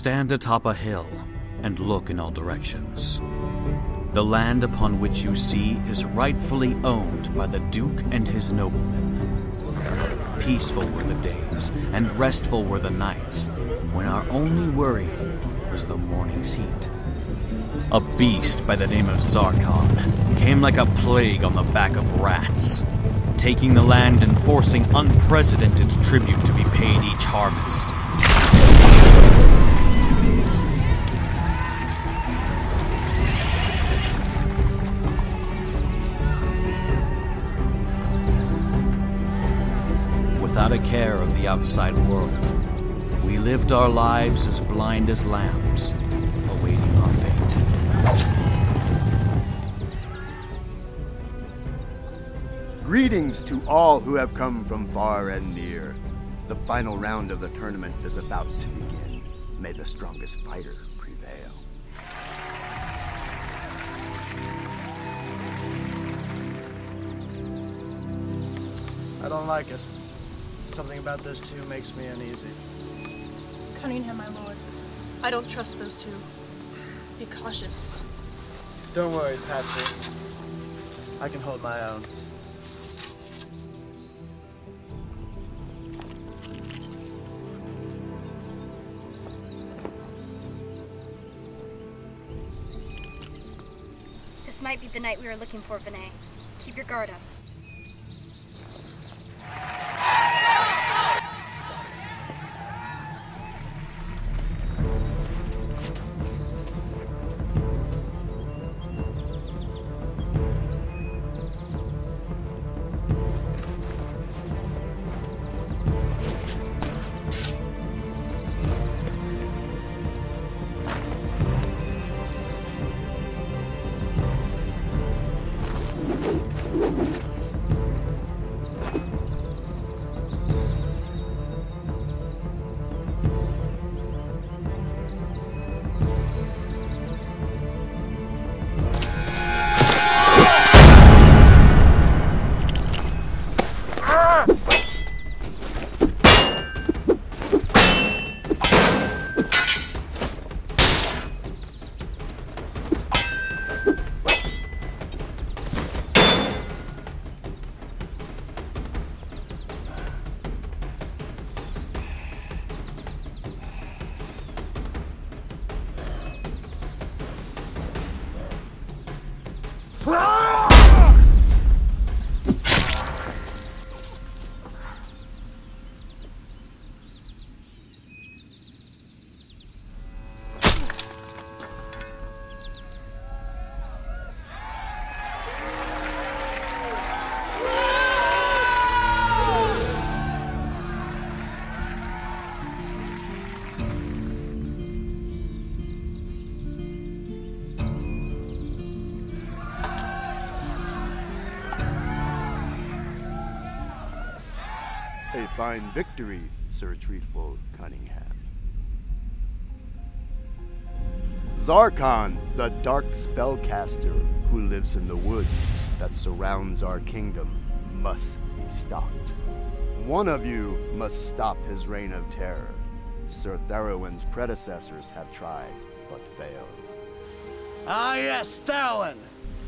stand atop a hill and look in all directions. The land upon which you see is rightfully owned by the Duke and his noblemen. Peaceful were the days, and restful were the nights, when our only worry was the morning's heat. A beast by the name of Zarcon came like a plague on the back of rats, taking the land and forcing unprecedented tribute to be paid each harvest. Without a care of the outside world, we lived our lives as blind as lambs, awaiting our fate. Greetings to all who have come from far and near. The final round of the tournament is about to begin. May the strongest fighter prevail. I don't like it. Something about those two makes me uneasy. Cunningham, my lord. I don't trust those two. Be cautious. Don't worry, Patsy. I can hold my own. This might be the night we were looking for, Vinay. Keep your guard up. A fine victory, Sir Treatful Cunningham. Zarcon, the dark spellcaster who lives in the woods that surrounds our kingdom, must be stopped. One of you must stop his reign of terror. Sir Therowan's predecessors have tried, but failed. Ah, yes, Thalin!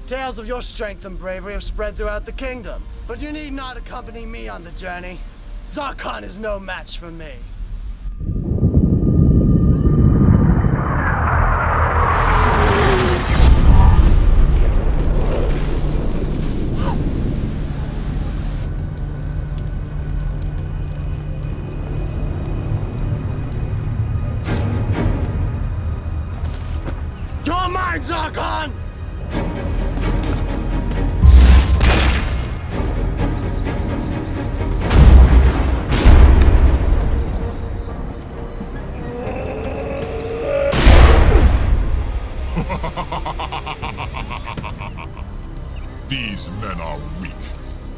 Tales of your strength and bravery have spread throughout the kingdom, but you need not accompany me on the journey. Zarcon is no match for me. You're Zarcon!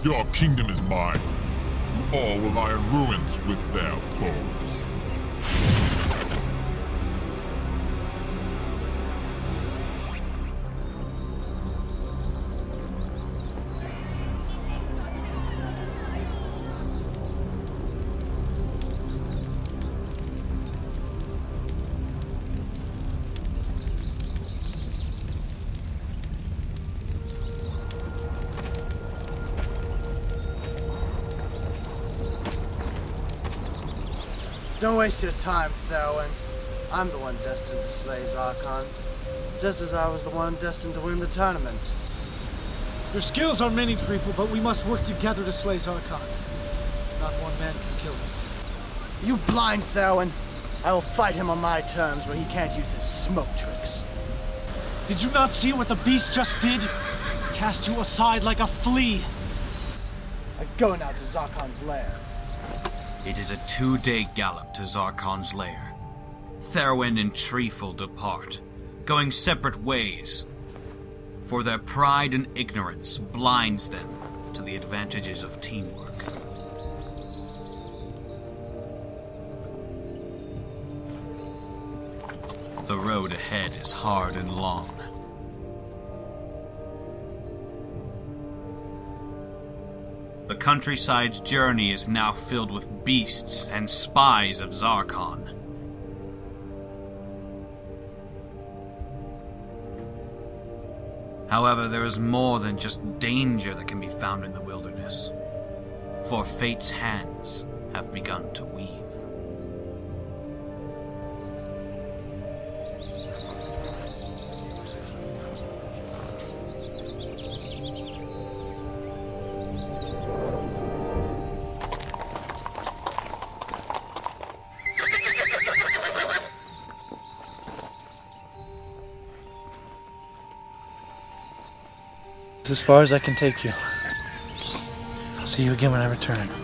Your kingdom is mine. You all will lie in ruins with their bones. Don't waste your time, Therowen. I'm the one destined to slay Zarcon, just as I was the one destined to win the tournament. Your skills are many, Treeful, but we must work together to slay Zarcon. Not one man can kill him. You blind, Therowen! I will fight him on my terms where he can't use his smoke tricks. Did you not see what the beast just did? Cast you aside like a flea. I go now to Zarcon's lair. It is a two-day gallop to Zarcon's lair. Therowen and Treeful depart, going separate ways, for their pride and ignorance blinds them to the advantages of teamwork. The road ahead is hard and long. The countryside's journey is now filled with beasts and spies of Zarcon. However, there is more than just danger that can be found in the wilderness, for fate's hands have begun to as far as I can take you. I'll see you again when I return.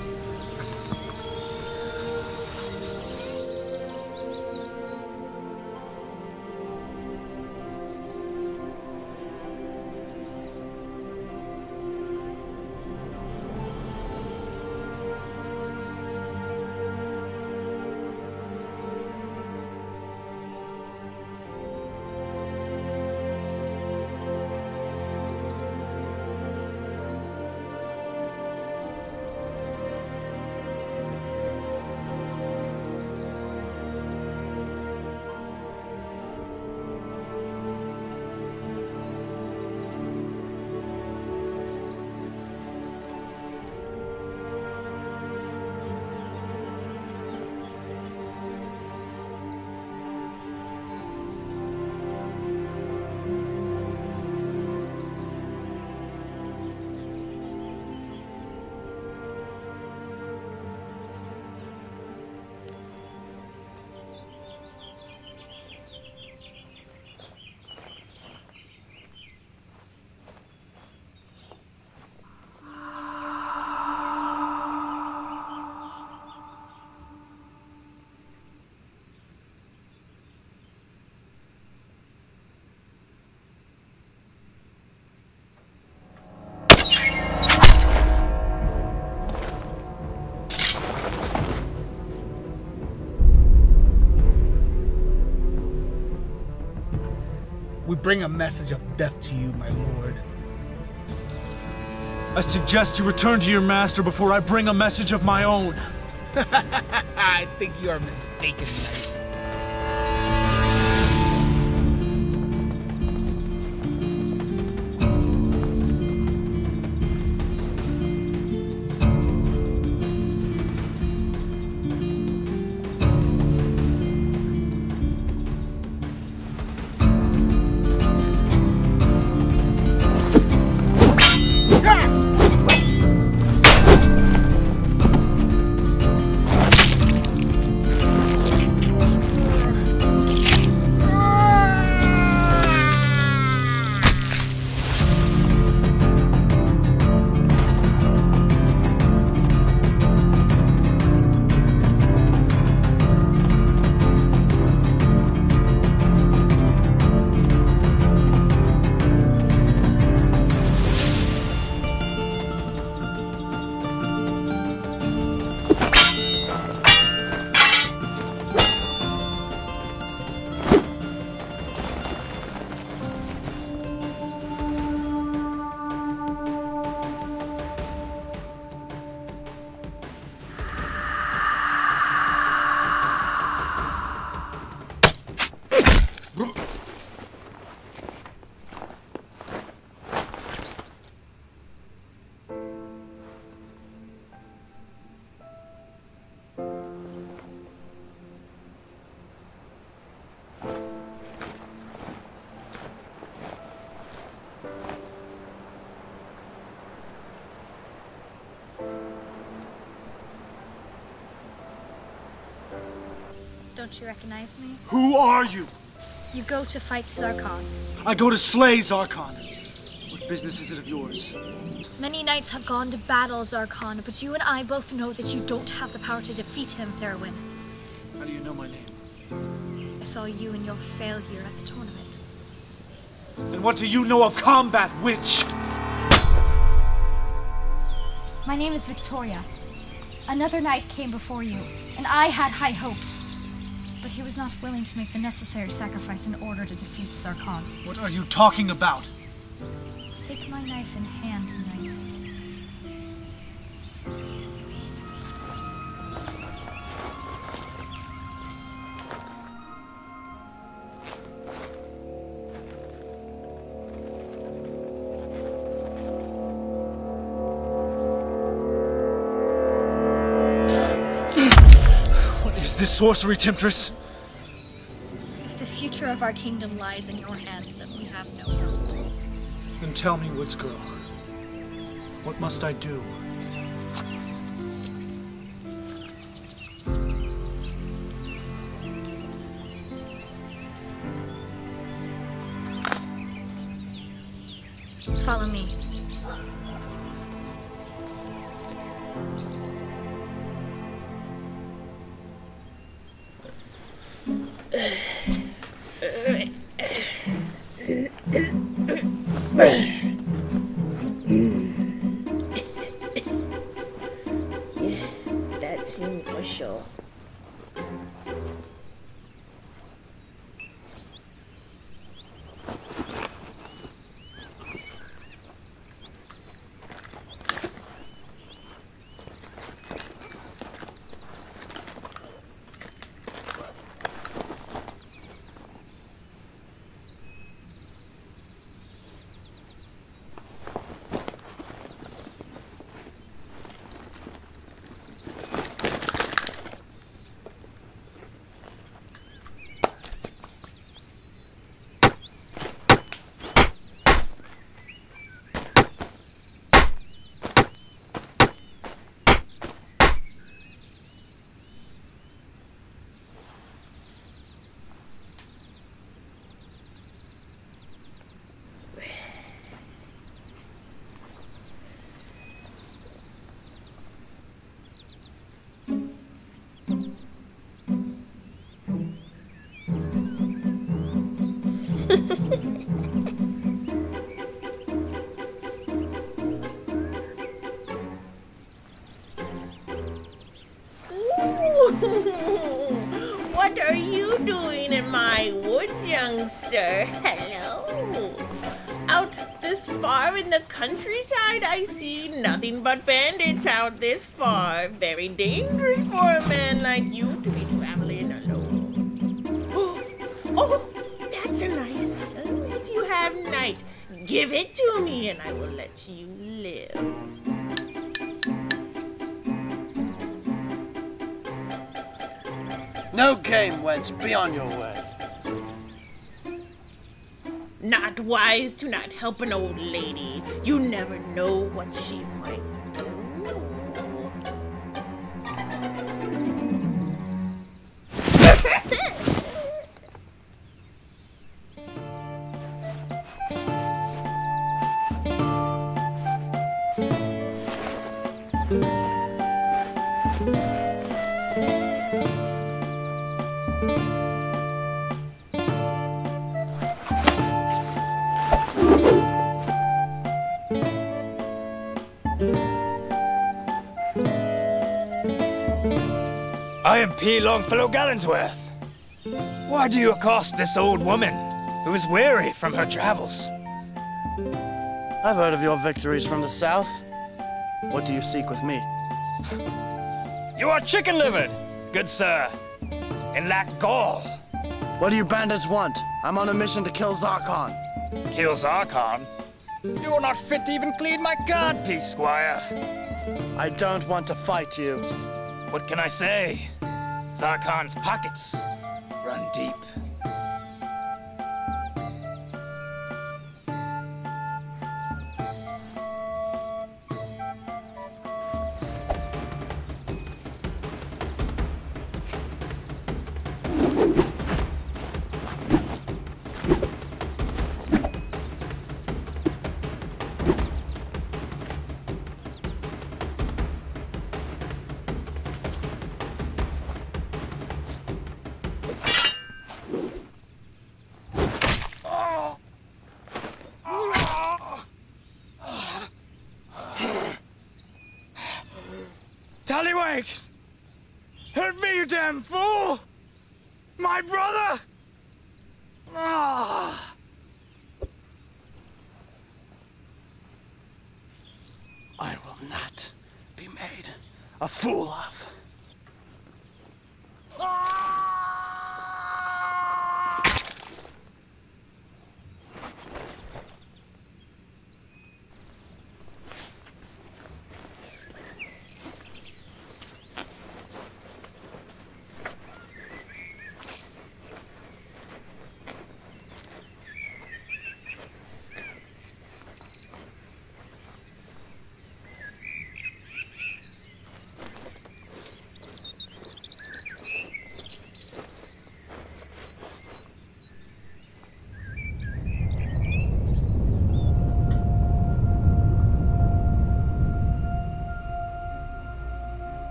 Bring a message of death to you, my lord. I suggest you return to your master before I bring a message of my own. I think you are mistaken, knight. Don't you recognize me? Who are you? You go to fight Zarcon. I go to slay Zarcon. What business is it of yours? Many knights have gone to battle Zarcon, but you and I both know that you don't have the power to defeat him, Therwin. How do you know my name? I saw you and your failure at the tournament. And what do you know of combat, witch? My name is Victoria. Another knight came before you, and I had high hopes. He was not willing to make the necessary sacrifice in order to defeat Zarcon. What are you talking about? Take my knife in hand tonight. What is this sorcery, Temptress? If the future of our kingdom lies in your hands, then we have no hope. Then tell me, Woods Girl. What must I do? Follow me. Youngster? Hello. Out this far in the countryside, I see nothing but bandits out this far. Very dangerous for a man like you to be traveling alone. Oh, oh that's a nice helmet you have, knight. Give it to me, and I will let you live. No game, wench. Be on your way. Not wise to not help an old lady. You never know what she P. Longfellow Gallandsworth. Why do you accost this old woman who is weary from her travels? I've heard of your victories from the south. What do you seek with me? You are chicken livered, good sir, and lack gall. What do you bandits want? I'm on a mission to kill Zarcon. Kill Zarcon? You are not fit to even clean my card piece, squire. I don't want to fight you. What can I say? Zarcon's pockets run deep.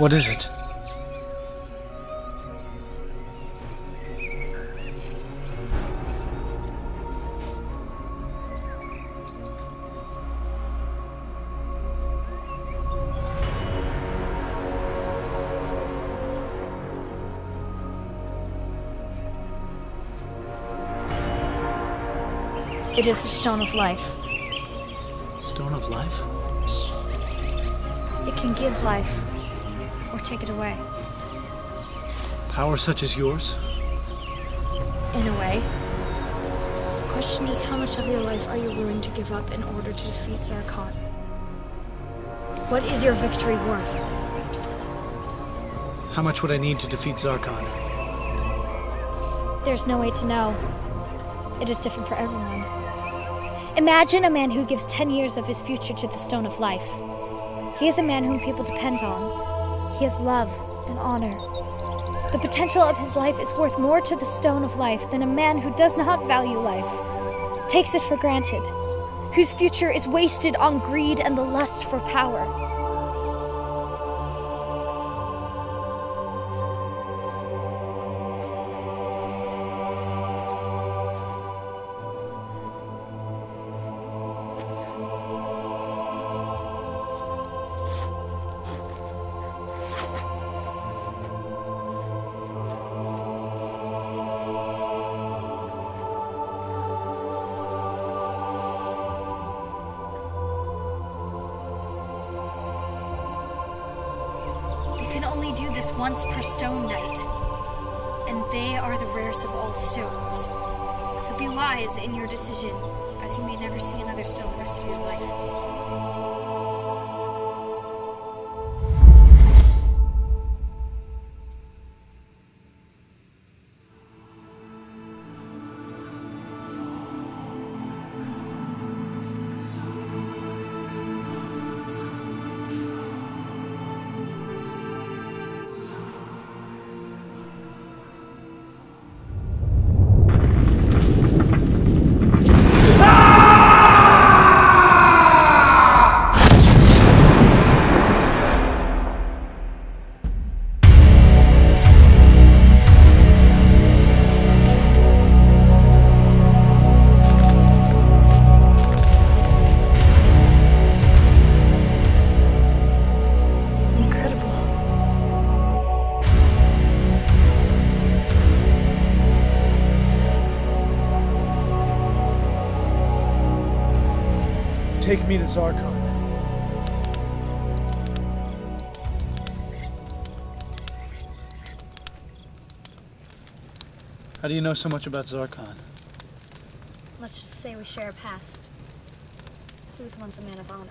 What is it? It is the Stone of Life. Stone of Life? It can give life, or take it away. Power such as yours? In a way. The question is how much of your life are you willing to give up in order to defeat Zarcon? What is your victory worth? How much would I need to defeat Zarcon? There's no way to know. It is different for everyone. Imagine a man who gives 10 years of his future to the Stone of Life. He is a man whom people depend on. He has love and honor. The potential of his life is worth more to the Stone of Life than a man who does not value life, takes it for granted, whose future is wasted on greed and the lust for power. Once per stone night, and they are the rarest of all stones. So be wise in your decision, as you may never see another stone the rest of your life. Take me to Zarcon. How do you know so much about Zarcon? Let's just say we share a past. He was once a man of honor.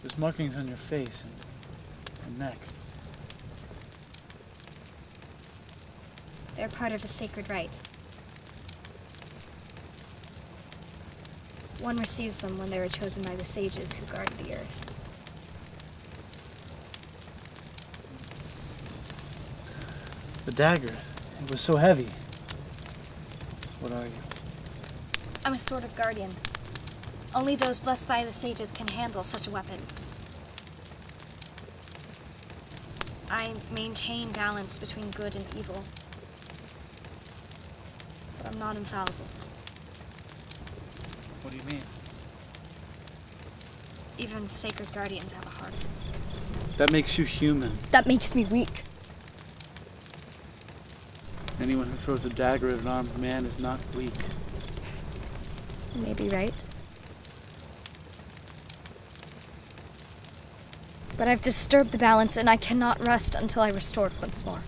There's markings on your face and, and neck. They're part of a sacred rite. One receives them when they were chosen by the sages who guard the earth. The dagger. It was so heavy. What are you? I'm a sort of guardian. Only those blessed by the sages can handle such a weapon. I maintain balance between good and evil. But I'm not infallible. What do you mean? Even sacred guardians have a heart. That makes you human. That makes me weak. Anyone who throws a dagger at an armed man is not weak. You may be right. But I've disturbed the balance and I cannot rest until I restore it once more.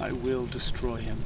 I will destroy him.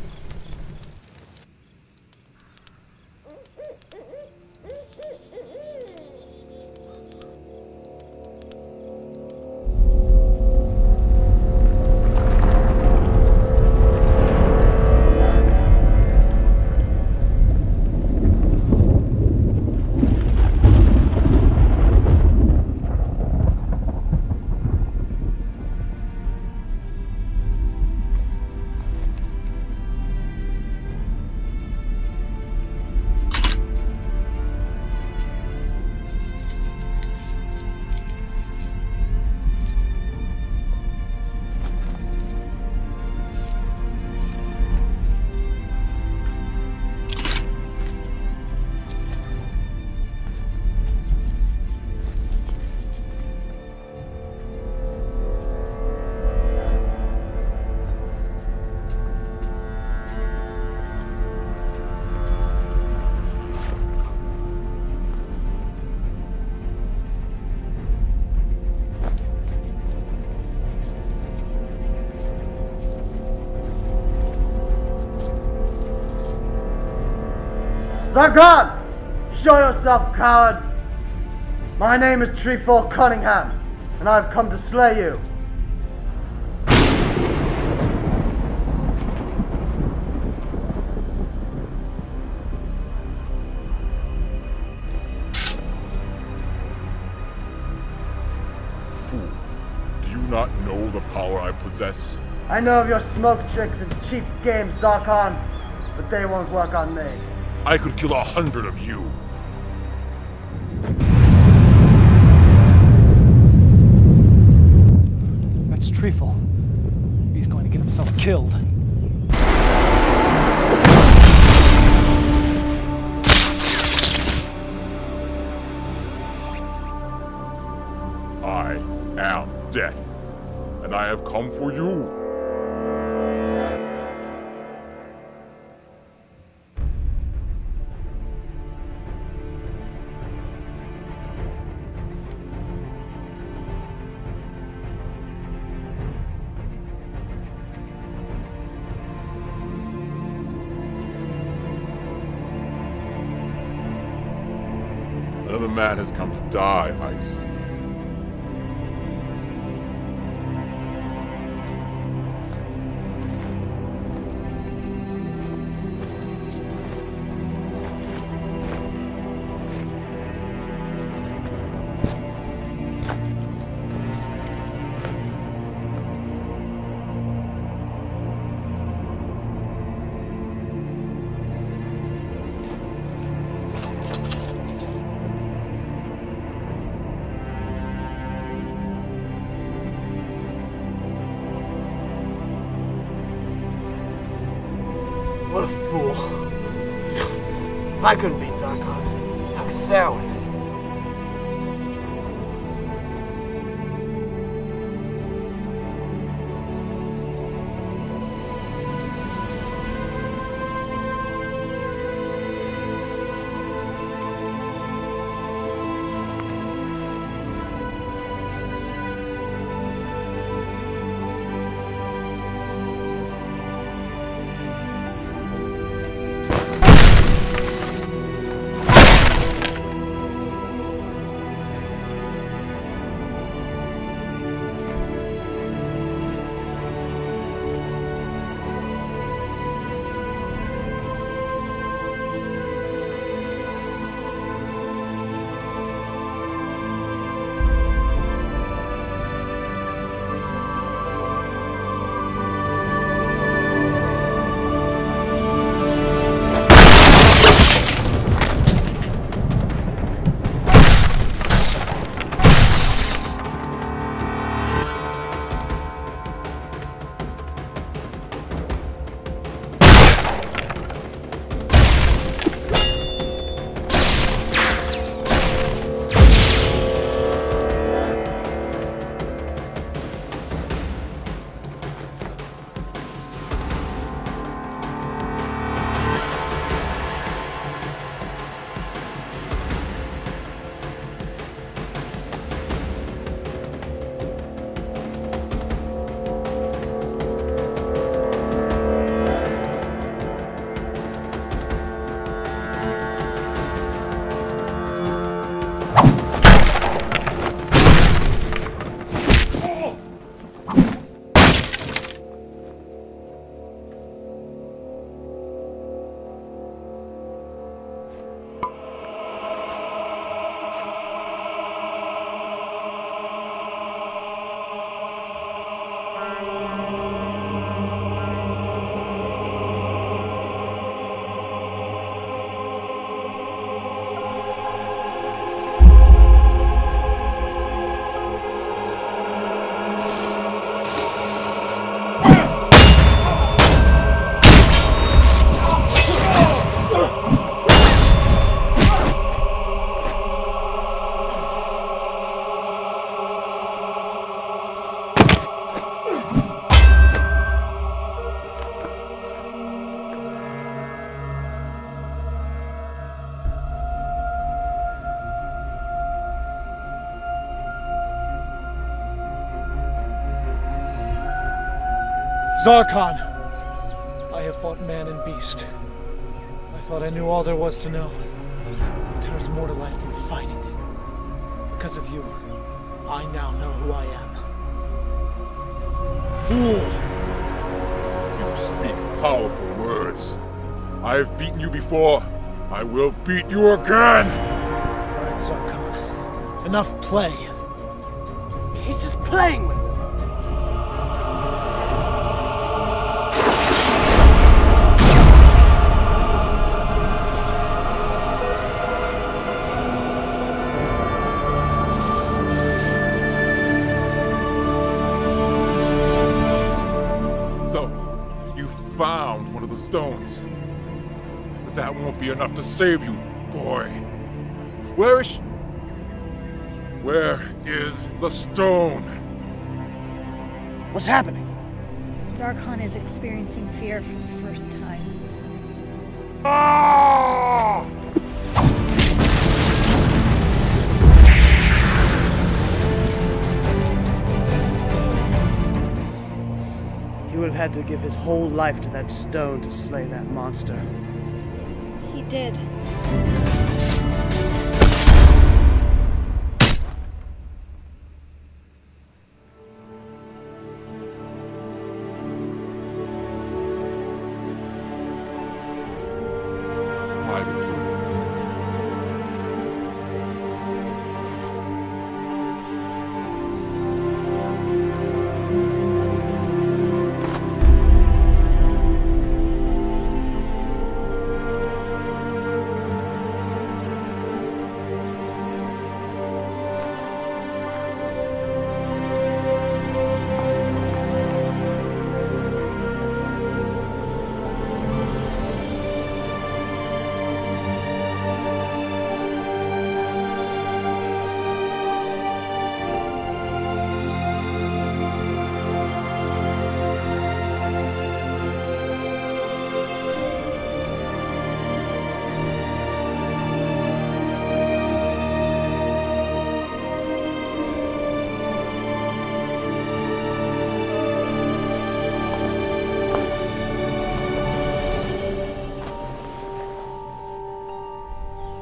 Zarcon! Show yourself, coward! My name is Treefall Cunningham, and I have come to slay you. Fool, do you not know the power I possess? I know of your smoke tricks and cheap games, Zarcon, but they won't work on me. I could kill a hundred of you. That's Treeful. He's going to get himself killed. I am death, and I have come for you. Die. If I couldn't beat Zarcon, how could Therwin? Zarcon! I have fought man and beast. I thought I knew all there was to know. But there is more to life than fighting. Because of you, I now know who I am. Fool! You speak powerful words. I have beaten you before. I will beat you again! Alright, Zarcon. Enough play. He's just playing won't be enough to save you, boy. Where is she? Where is the stone? What's happening? Zarcon is experiencing fear for the first time. Ah! He would have had to give his whole life to that stone to slay that monster. Did.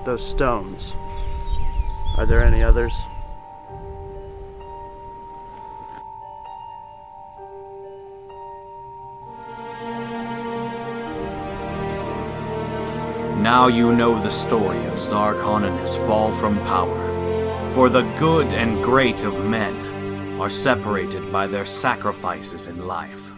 Those stones. Are there any others? Now you know the story of Zarcon and his fall from power. For the good and great of men are separated by their sacrifices in life.